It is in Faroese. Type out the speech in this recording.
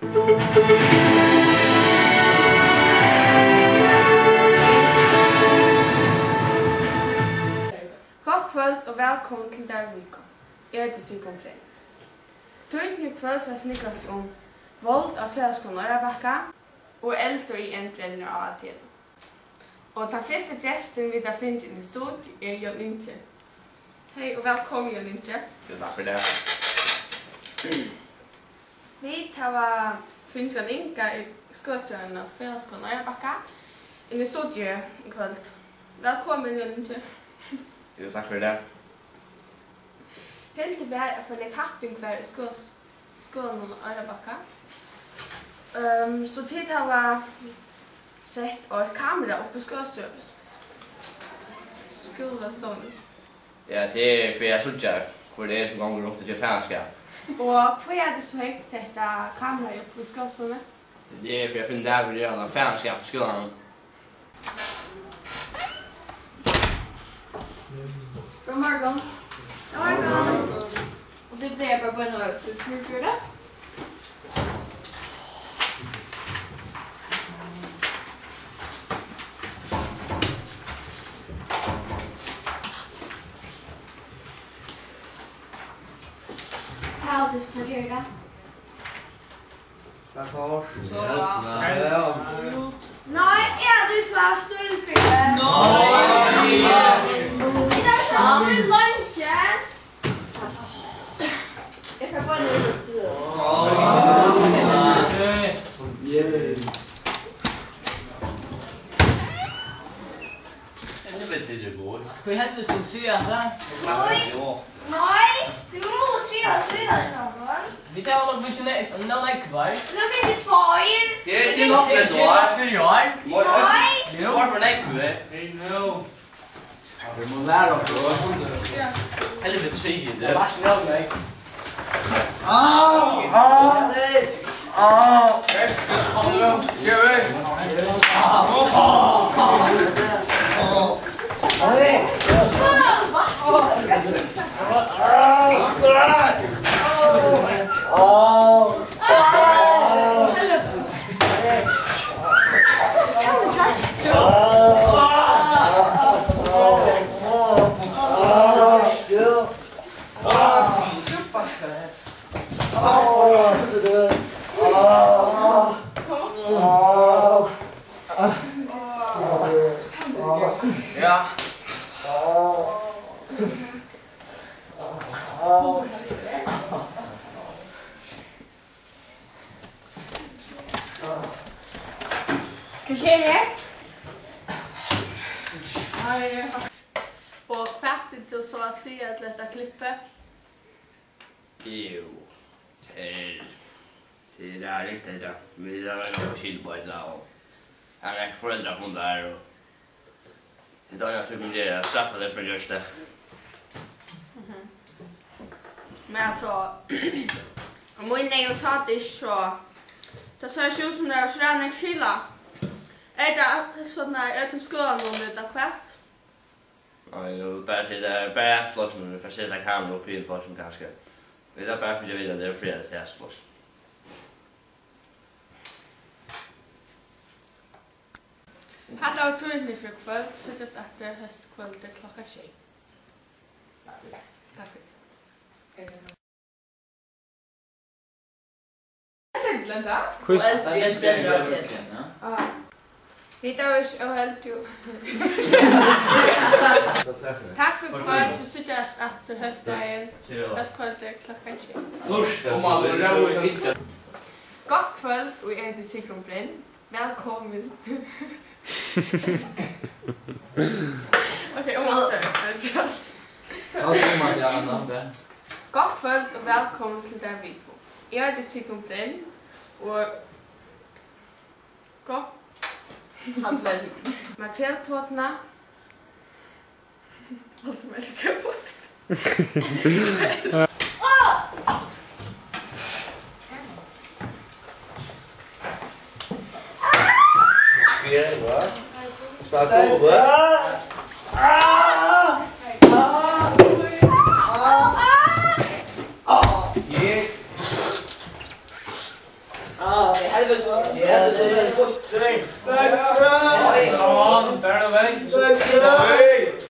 Godt kvöld og velkommen til Darvika. Jeg heter Sikon Frey. Tøyden i kvöld fra snikkast om vold av fællskon Ørabakka og eldre i en brenner av til. Og den første gesten vi da finner inn i stort er Jan Inge. Hei og velkommen Jan Inge. Jo, takk for det. Vi hava finns en inka i skolstjärnan av Fjällskån och Erbacka. Inne i studiet i kväll. Välkommen Jölin till. Jo, tack för det. Helt i värld är för en kapping för skolstjärnan av Erbacka. Um, så tid har hava sett och kamera uppe i skolstjärnan. Skolstjärnan. Ja, det är för jag såg hvor det er som ganger rundt til gjør fanskap. Og hva er det som høyt dette kameraet oppe på skolsene? Det er for jeg finner der hvor det er fanskap på skolen. God morgen. God morgen. Og det ble bare på en av oss utfyrt, tror Hij had dus gegeven. Bagage. Zo laat. Nou er dus laatste filmpje. Nee. Dat is al mijn landje. Ik heb wel niet gestuurd. Oh. Yeah. Kun je het dus zien, hè? Nee. Widziałam, być na lekkwar. Look at the toyer. Dit is nog net hoor. Vind je hoor? Mooi. Mooi 1-0. We moeten daar op hoor. Ja. Hele bit je. Was snel mee. Ah! Ah! Ah! Echt? Hallo. Ja, weg. Ah! Ah! Ah! Köşeye Nej. Och fatt inte så å si at dette klippet. Jo. til... Til det er inte det. Vi har en skil på et lag. Här är föräldrar från där och Det har jag typ med det, straffet det på just det. Men altså... om vi nej och sa att det är så, det ser ikke ut som det er så redan en kila. Er det sånn at sådana här ökenskålen om det är kvätt? Nei, jag vill bara säga det är bara ett plås men får sig där kameran uppe i en plås som kanske. Vi är bare for å vite at det är flera det är ett plås. Halla och turen för kväll så just det är höstkväll till klockan 20. Tack. Jag ser Vi tar oss og helt jo. Takk for kvart, vi sitter oss etter høstdagen. Høst kvart er klokka tje. Torsdag, om alle røver ikke. God kvöld, og jeg heter Sigrun Brinn. Velkommen. Okej, om alle røver. Velkommen, ja, Anna. God kvöld, og velkommen til der video. Jeg heter Sigrun Brinn, og... God handlar makrelkvotna. Allt med kaffe. Yeah, what? Stop over. Ah! Elvis. Yeah, Elvis was. Good. Good. Good. Good. Good. Good. Good.